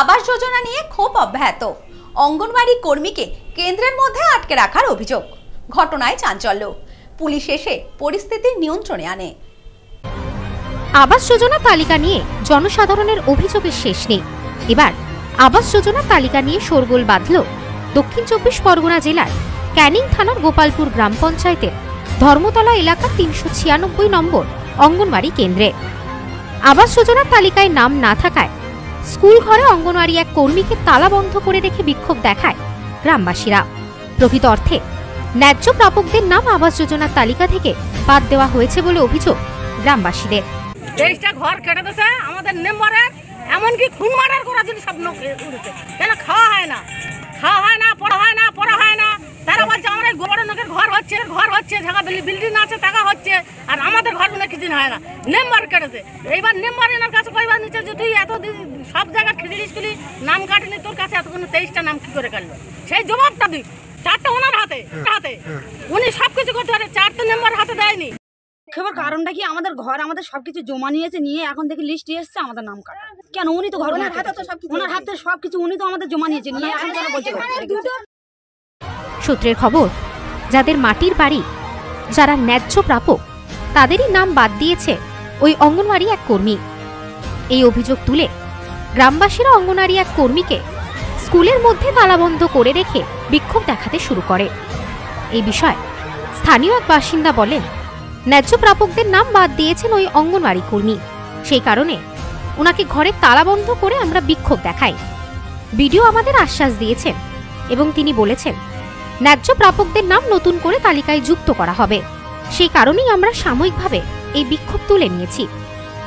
আবাস যোজনা নিয়ে ক্ষোভ অব্যাহত। অঙ্গনওয়াড়ি কর্মীকে কেন্দ্রের মধ্যে আটকে রাখার অভিযোগ। ঘটনায় চাঞ্চল্য। পুলিশ এসে পরিস্থিতি নিয়ন্ত্রণে আনে। আবাস যোজনা তালিকা নিয়ে জনসাধারণের অভিযোগের শেষ নেই। এবার আবাস যোজনা তালিকা নিয়ে শোরগোল বাঁধল দক্ষিণ চব্বিশ পরগনা জেলার ক্যানিং থানার গোপালপুর গ্রাম পঞ্চায়েতের ধর্মতলা এলাকার তিনশো ছিয়ানব্বই নম্বর অঙ্গনবাড়ি কেন্দ্রে। আবাস যোজনার তালিকায় নাম না থাকায় স্কুল ঘরে অঙ্গনওয়াড়ি এক কর্মীকে তালা বন্ধ করে রেখে বিক্ষোভ দেখায় গ্রামবাসীরা। প্রকৃত অর্থে ন্যায্য প্রাপকদের নাম আবাস যোজনার তালিকা থেকে বাদ দেওয়া হয়েছে বলে অভিযোগ গ্রামবাসীদের। তেইশটা ঘর কেটে দিয়েছে আমাদের মেম্বারের এমনকি খুন মার্ডার করার জন্য সব কেন খাওয়া হয় না? খাওয়া হয় না, পড়া হয় না, পড়া হয় না। তারা বলছে আমরা গোবর হচ্ছে ঘর হচ্ছে জায়গা বিল্ডিং আছে টাকা হচ্ছে আর আমাদের ঘর ঘরগুলো কিছুদিন হয় না। নেম্বার কেটেছে। এইবার নেম্বার এনার কাছে কইবার নিচ্ছে যে তুই এত দিন সব জায়গায় খিচড়ি স্কুলি নাম কাটেনি তোর কাছে এতক্ষণ তেইশটা নাম কি করে কাটলো? সেই জবাবটা দিই। চারটা ওনার হাতে হাতে। উনি সব কিছু করতে পারে চারটা নেম্বার হাতে দেয়নি। খবর কারণটা কি? আমাদের ঘর আমাদের সবকিছু জমা নিয়েছে নিয়ে এখন থেকে লিস্ট এসছে আমাদের নাম কাটা। কেন? উনি তো ঘর ওনার হাতে তো সবকিছু ওনার হাতে সবকিছু উনি তো আমাদের জমা নিয়েছে নিয়ে এখন কেন বলছে সূত্রের খবর যাদের মাটির বাড়ি, যারা ন্যায্য প্রাপক, তাদেরই নাম বাদ দিয়েছে ওই অঙ্গনওয়াড়ি এক কর্মী। এই অভিযোগ তুলে গ্রামবাসীরা অঙ্গনওয়াড়ি এক কর্মীকে স্কুলের মধ্যে তালাবন্ধ করে রেখে বিক্ষোভ দেখাতে শুরু করে। এই বিষয়ে স্থানীয় এক বাসিন্দা বলেন, ন্যায্য প্রাপকদের নাম বাদ দিয়েছেন ওই অঙ্গনওয়াড়ি কর্মী। সেই কারণে ওনাকে ঘরে তালাবন্ধ করে আমরা বিক্ষোভ দেখাই। বিডিও আমাদের আশ্বাস দিয়েছেন এবং তিনি বলেছেন ন্যায্য প্রাপকদের নাম নতুন করে তালিকায় যুক্ত করা হবে। সেই কারণেই আমরা সাময়িকভাবে এই বিক্ষোভ তুলে নিয়েছি।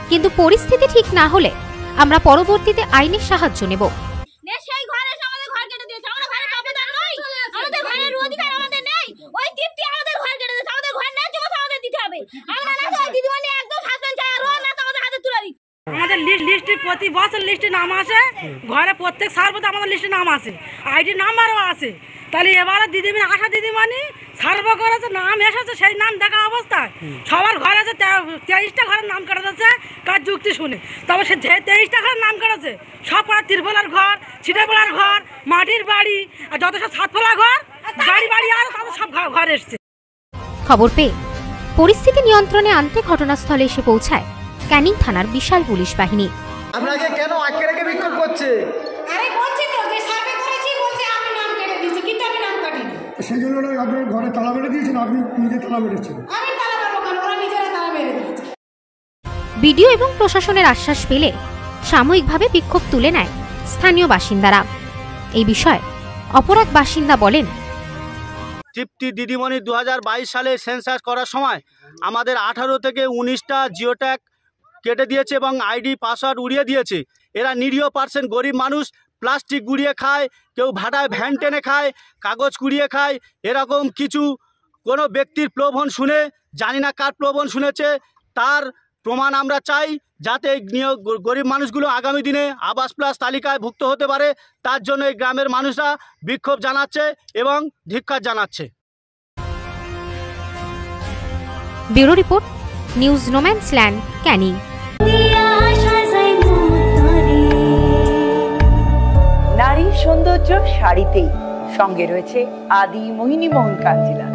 কিন্তু পরিস্থিতি ঠিক না হলে আমরা পরবর্তীতে আইনের সাহায্য নেব। নে সেই ঘরে আমাদের ঘর কেটে দিয়েছে। আমরা ঘরে কাপড়দার নই। আমাদের ঘরের অধিকার আমাদের নেই। ওই তৃপ্তি আমাদের ঘর কেটে দিয়েছে। আমাদের ঘর ন্যায্য কথা আমাদের দিতে হবে। আমরা না তো ওই দিদিমণি একদম সাসপেন্ড চাই আর ও না তো আমাদের হাতে তুলে দিচ্ছে আমাদের লিস্ট লিস্টে প্রতি বছর লিস্টে নাম আছে ঘরে প্রত্যেক সার্ভেতে আমাদের লিস্টে নাম আছে আইডি নাম্বারও আছে তাহলে এবারে দিদিমণি আশা দিদিমণি সার্ভে করেছে নাম এসেছে সেই নাম দেখা অবস্থায়। সবার ঘরে আছে তেইশটা ঘরের নাম কাটা যাচ্ছে কার যুক্তি শুনে। তবে সে যে তেইশটা ঘরের নাম কাটাছে সব পাড়া তিরপলার ঘর ছিটেপলার ঘর মাটির বাড়ি আর যত সব সাতফলা ঘর গাড়ি বাড়ি আছে তাদের সব ঘর- ঘর এসছে। খবর পেয়ে পরিস্থিতি নিয়ন্ত্রণে আনতে ঘটনাস্থলে এসে পৌঁছায় ক্যানিং থানার বিশাল পুলিশ বাহিনী। আপনাকে কেন আটকে রেখে বিক্ষোভ করছে আরে বলছি তো যে সার্ভে করেছি বলছে আমি নাম কেটে দিয়েছি কিন্তু আমি নাম কাটিনি সেই জন্য আপনার ঘরে তালা মেরে দিয়েছেন আপনি নিজে তালা মেরেছেন। আমি তালা মারবো কেন? ওরা নিজেরা তালা মেরে দিয়েছে। বিডিও এবং প্রশাসনের আশ্বাস পেলে সাময়িকভাবে বিক্ষোভ তুলে নেয় স্থানীয় বাসিন্দারা। এই বিষয়ে অপরাধ বাসিন্দা বলেন তৃপ্তি দিদিমণি দু হাজার বাইশ সালে সেন্সাস করার সময় আমাদের আঠারো থেকে উনিশটা জিওট্যাগ কেটে দিয়েছে এবং আইডি পাসওয়ার্ড উড়িয়ে দিয়েছে। এরা নিরীহ পার্সেন্ট গরিব মানুষ প্লাস্টিক গুড়িয়ে খায়, কেউ ভাটায় ভ্যান টেনে খায়, কাগজ কুড়িয়ে খায়, এরকম কিছু কোনো ব্যক্তির প্রলোভন শুনে, জানি না কার প্রলোভন শুনেছে, তার প্রমাণ আমরা চাই যাতে নিয়োগ গরিব মানুষগুলো আগামী দিনে আবাস প্লাস তালিকায় ভুক্ত হতে পারে। তার জন্য এই গ্রামের মানুষরা বিক্ষোভ জানাচ্ছে এবং ধিক্কার জানাচ্ছে। Bureau report, news no man's land, Canning. সৌন্দর্য শাড়িতেই। সঙ্গে রয়েছে আদি মোহিনী মোহন কাঞ্জিলা